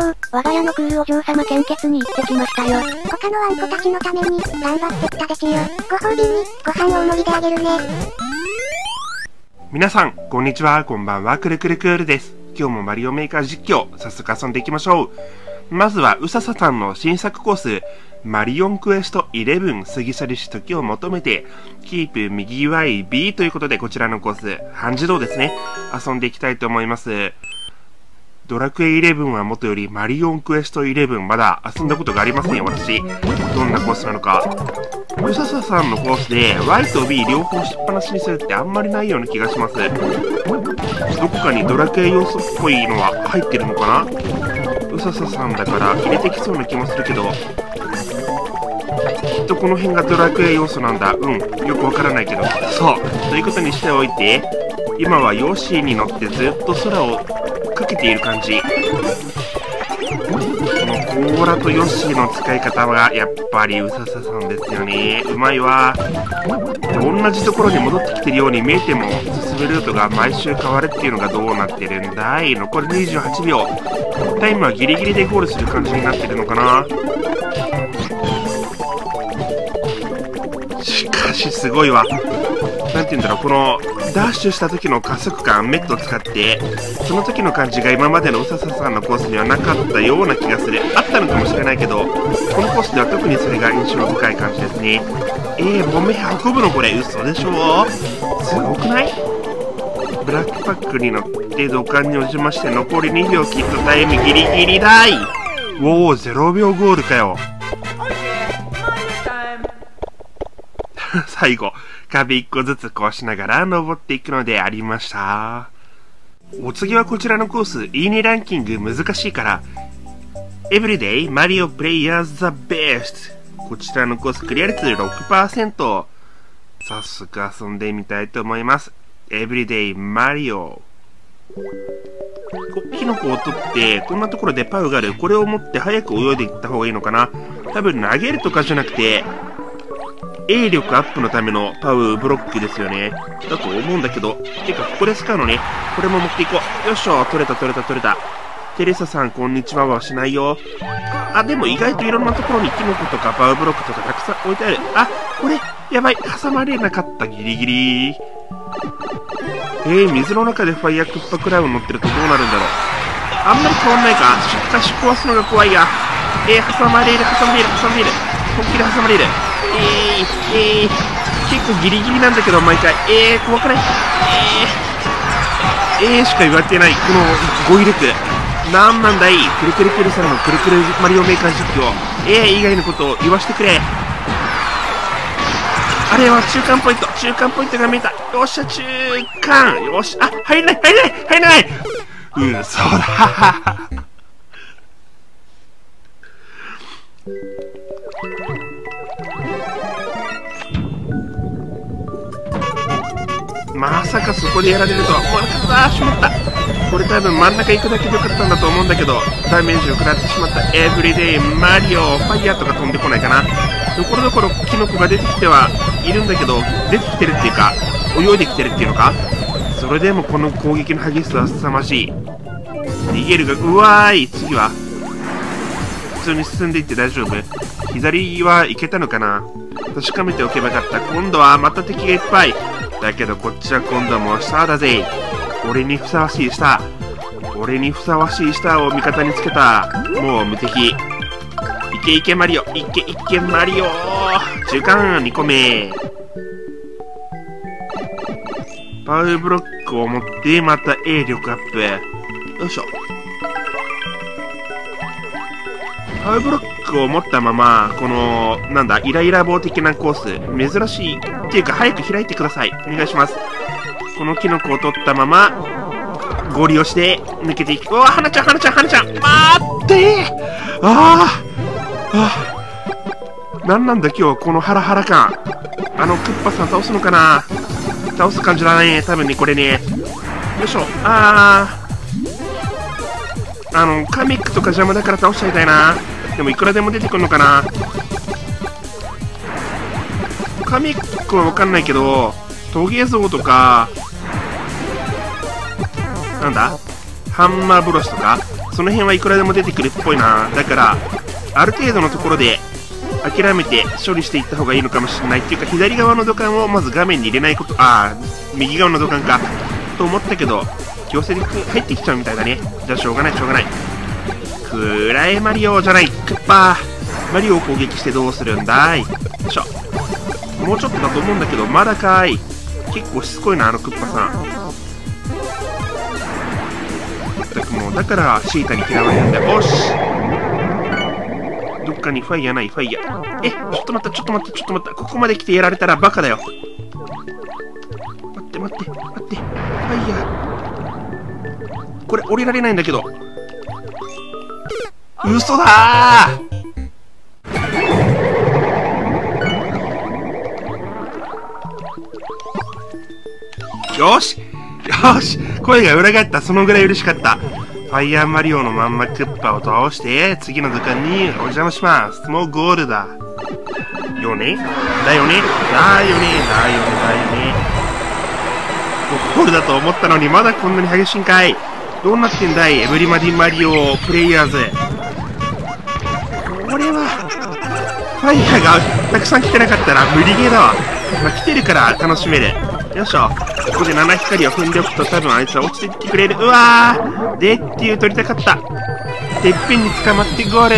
日、我が家のクールお嬢様献血に行ってきましたよ。他のワンコたちのために、頑張ってきたですよ。ご褒美に、ご飯大盛りであげるね。皆さん、こんにちは、こんばんは、くるくるクールです。今日もマリオメーカー実況、早速遊んでいきましょう。まずは、うさささんの新作コース、マリオンクエスト11過ぎ去りし時を求めて、キープ右上 B ということで、こちらのコース、半自動ですね、遊んでいきたいと思います。ドラクエ11はもとよりマリオンクエスト11まだ遊んだことがありませんよ、私。どんなコースなのか。うさささんのコースで Y と B 両方しっぱなしにするってあんまりないような気がします。どこかにドラクエ要素っぽいのは入ってるのかな？うさささんだから入れてきそうな気もするけど、きっとこの辺がドラクエ要素なんだ。うん、よくわからないけど。そう、ということにしておいて、今はヨッシーに乗ってずっと空をかけている感じ。この甲羅とヨッシーの使い方はやっぱりうさささんですよね。うまいわ。同じところに戻ってきてるように見えても進むルートが毎週変わるっていうのがどうなってるんだい残り28秒。タイムはギリギリでゴールする感じになってるのかなしかしすごいわ。なんて言うんだろう、このダッシュした時の加速感、メットを使って、その時の感じが今までのうさささんのコースにはなかったような気がする。あったのかもしれないけど、このコースでは特にそれが印象深い感じですね。えー、ボメ運ぶのこれ、嘘でしょすごくない？ブラックパックに乗って土管にお邪魔して残り2秒切ったタイムギリギリだいおお、0秒ゴールかよ。最後、壁1個ずつこうしながら登っていくのでありました。お次はこちらのコース、いいねランキング難しいから、Everyday Mario Players the Best こちらのコースクリア率6%早速遊んでみたいと思います。Everyday Mario こキノコを取って、こんなところでパウがある。これを持って早く泳いでいった方がいいのかな。多分投げるとかじゃなくて、泳力アップのためのパウブロックですよね。だと思うんだけど。てか、ここで使うのね。これも持っていこう。よいしょ。取れた取れた取れた。テレサさん、こんにちははしないよ。あ、でも意外といろんなところにキノコとかパウブロックとかたくさん置いてある。あ、これ、やばい。挟まれなかった。ギリギリ。えー、水の中でファイヤークッパクラウン乗ってるとどうなるんだろう。あんまり変わんないか。しかし壊すのが怖いや。えー、挟まれる、挟まれる、挟まれる。本気で挟まれる。えー、結構ギリギリなんだけど、毎回。えー、怖くない？えー、えーしか言われてない。この語彙力。なんなんだい？くるくるくるさんのくるくるマリオメーカー実況。えー、以外のことを言わしてくれ。あれは中間ポイント。中間ポイントが見えた。よっしゃ、中間。よし。あ、入れない、入れない、入れない。うん、そうだ。まさかそこでやられるとは思わなかった。あーしまった。これ多分真ん中行くだけでよかったんだと思うんだけど、ダメージを食らってしまった。エブリデイマリオ、ファイヤーとか飛んでこないかな。ところどころキノコが出てきてはいるんだけど、出てきてるっていうか、泳いできてるっていうのかそれでもこの攻撃の激しさは凄まじい。逃げるが、うわーい、次は普通に進んでいって大丈夫左は行けたのかな確かめておけばよかった。今度はまた敵がいっぱい。だけどこっちは今度はもスターだぜ。俺にふさわしいスター。俺にふさわしいスターを味方につけた。もう無敵。いけいけマリオ。いけいけマリオ。中間2個目。パウブロックを持ってまた泳力アップ。よいしょ。パウブロックを持ったまま、この、なんだ、イライラ棒的なコース、珍しい。っていうか、早く開いてください。お願いします。このキノコを取ったまま、ゴリ押して、抜けていく。うわ、花ちゃん、花ちゃん、花ちゃん待ってあああなんなんだ今日、このハラハラ感。あの、クッパさん倒すのかな倒す感じだね。多分ね、これね。よいしょ。あー。あの、カミックとか邪魔だから倒しちゃいたいな。でもいくらでも出てくるのかな？カミックはわかんないけど、トゲゾウとか、なんだ？ハンマーブロシとかその辺はいくらでも出てくるっぽいな。だから、ある程度のところで諦めて処理していった方がいいのかもしれないっていうか、左側の土管をまず画面に入れないこと、ああ、右側の土管か、と思ったけど、強制で入ってきちゃうみたいだね。じゃあしょうがない、しょうがない。くらえマリオじゃない、クッパー。マリオを攻撃してどうするんだいよいしょ。もうちょっとだと思うんだけど、まだかーい。結構しつこいな、あのクッパさん。ったくもう、だからシータに嫌われるんだよ。おしどっかにファイヤーない、ファイヤー。え、ちょっと待った、ちょっと待って、ちょっと待った。ここまで来てやられたらバカだよ。待って、待って、待って。ファイヤー。これ、降りられないんだけど。嘘だー。よし。よし。声が裏返った。そのぐらい嬉しかった。ファイヤーマリオのまんまクッパを倒して、次の図鑑にお邪魔します。もうゴールだ。よね？だよね？だよね？だよね？だよねもうゴールだと思ったのにまだこんなに激しいんかい。どうなってんだい？エブリマディマリオプレイヤーズ。これは、ファイヤーがたくさん来てなかったら無理ゲーだわ。まあ、来てるから楽しめる。よいしょ。ここで七光を踏んでおくと多分あいつは落ちていってくれる。うわーでっていう取りたかった。てっぺんに捕まってゴール。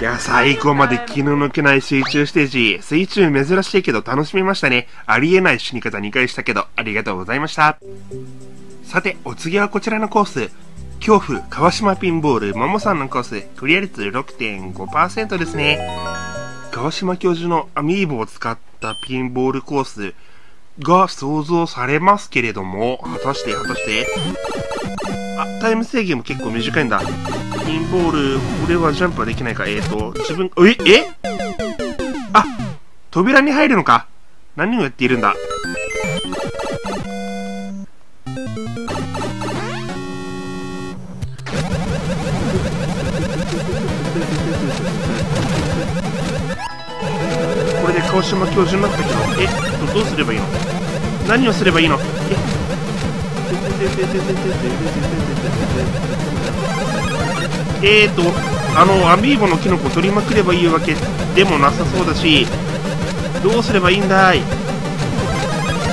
いや、最後まで気の抜けない水中ステージ。水中珍しいけど楽しみましたね。ありえない死に方2回したけど、ありがとうございました。さて、お次はこちらのコース。恐怖、川島ピンボール、ももさんのコース。クリア率6.5%ですね。川島教授のアミーボを使ったピンボールコースが想像されますけれども、果たして、果たして？あ、タイム制限も結構短いんだ。ピンボール、これはジャンプはできないか？えーと、自分、え、え？あ、扉に入るのか。何をやっているんだ？これで川島教授になったけど、え、どどうすればいいの？何をすればいいの？ええーと、あの、アミーボのキノコ取りまくればいいわけでもなさそうだし、どうすればいいんだい？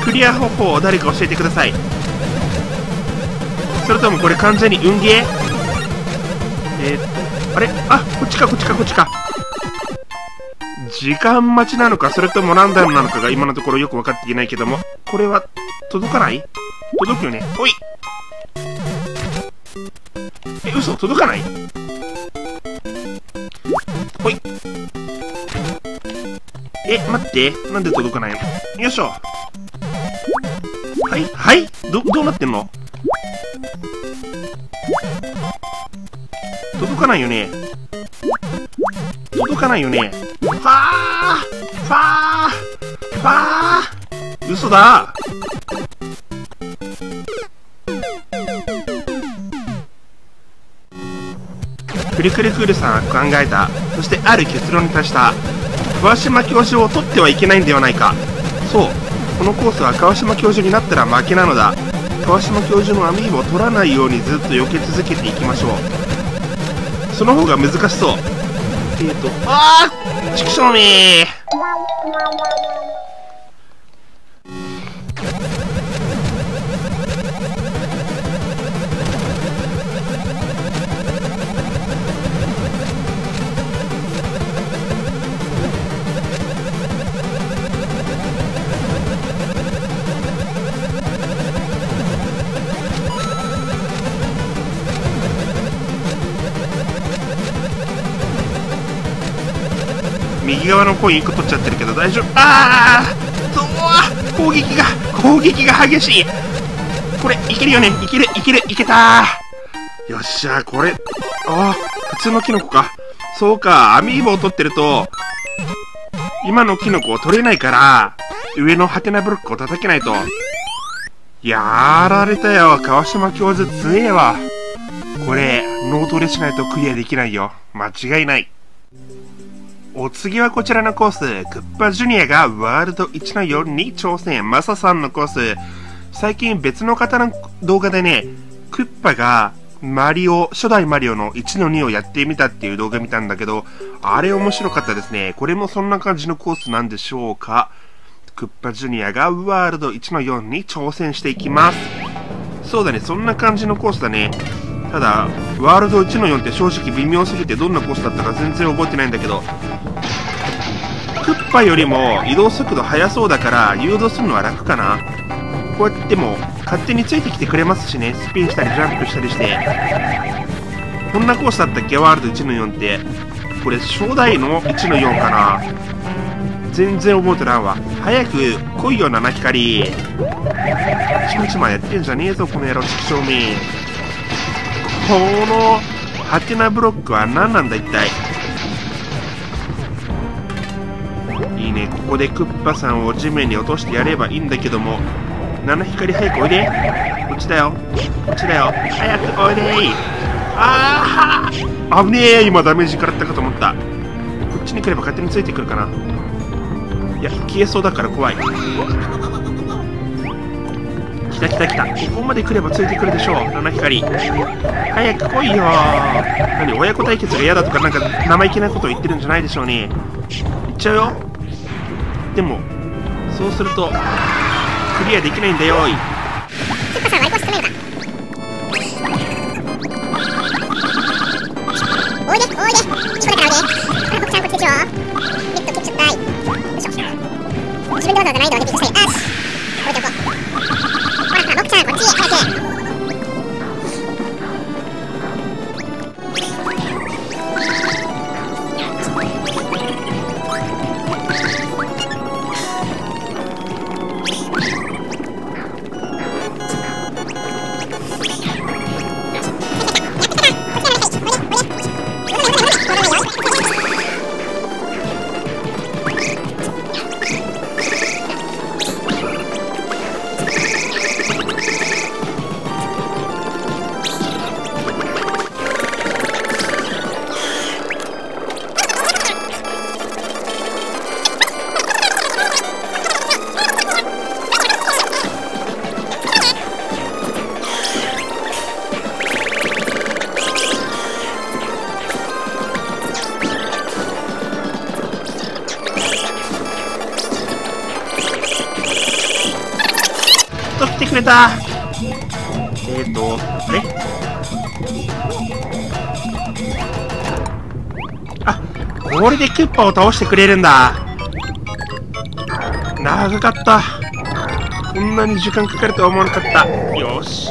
クリア方法を誰か教えてください。それともこれ完全に運ゲー？えっー、あれ？あ、こっちか、こっちか、こっちか。時間待ちなのか、それともランダムなのかが今のところよく分かっていないけども、これは、届かない？届くよね。ほい。え、嘘？届かない？ほい。え、待って。なんで届かないの？よいしょ。はいはい。ど、どうなってんの？届かないよね。届かないよね。ファーファーファー。嘘だ。くるくるくるさんは考えた。そしてある結論に達した。川島教授を取ってはいけないんではないか。そう。このコースは川島教授になったら負けなのだ。川島教授のアミーボを取らないようにずっと避け続けていきましょう。その方が難しそう。えーと。ああ畜生め右側のコイン1個取っちゃってるけど大丈夫。ああそう攻撃が攻撃が激しい。これいけるよね。いけるいけるいけたよっしゃこれああ普通のキノコか。そうかアミーボを取ってると今のキノコを取れないから上のハテナブロックを叩けないと。やられたよ。川島教授強えわ。これ脳トレしないとクリアできないよ。間違いない。お次はこちらのコース。クッパジュニアがワールド1の4に挑戦。マサさんのコース。最近別の方の動画でね、クッパがマリオ、初代マリオの1の2をやってみたっていう動画見たんだけど、あれ面白かったですね。これもそんな感じのコースなんでしょうか。クッパジュニアがワールド1の4に挑戦していきます。そうだね、そんな感じのコースだね。ただ、ワールド1の4って正直微妙すぎてどんなコースだったか全然覚えてないんだけど、クッパよりも移動速度速そうだから誘導するのは楽かな。こうやっても勝手についてきてくれますしね、スピンしたりジャンプしたりして。こんなコースだったっけ？ワールド1の4って。これ初代の1の4かな全然覚えてないわ。早く来いよ、七光。ちまちまやってんじゃねえぞ、この野郎、ちくしょうめ。この、ハテナブロックは何なんだ、一体？ね、ここでクッパさんを地面に落としてやればいいんだけども、七光早くおいで。こっちだよ。こっちだよ。早くおいでああ危ねえ今ダメージ食らったかと思った。こっちに来れば勝手についてくるかな。いや、消えそうだから怖い。来た来た来た。ここまで来ればついてくるでしょう。七光。早く来いよ何親子対決が嫌だとかなんか生意気なことを言ってるんじゃないでしょうね。行っちゃうよ。でも、そうすると、クリアできないんだよ。いたえーと、あれ？あ、これでクッパを倒してくれるんだ。長かった。こんなに時間かかるとは思わなかった。よし。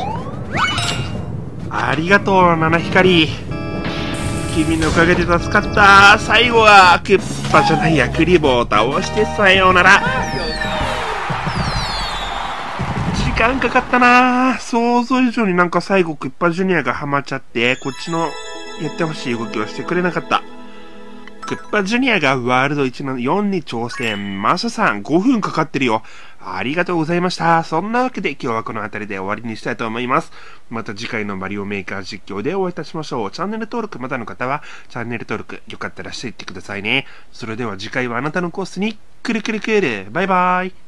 ありがとう、七光。君のおかげで助かった。最後は、クッパじゃないや、クリボーを倒してさようなら。間かかったな想像以上になんか最後クッパジュニアがハマっちゃって、こっちのやってほしい動きをしてくれなかった。クッパジュニアがワールド1の4に挑戦。マサさん5分かかってるよ。ありがとうございました。そんなわけで今日はこの辺りで終わりにしたいと思います。また次回のマリオメーカー実況でお会いいたしましょう。チャンネル登録まだの方はチャンネル登録よかったらしていってくださいね。それでは次回はあなたのコースにくるくるくる。バイバーイ。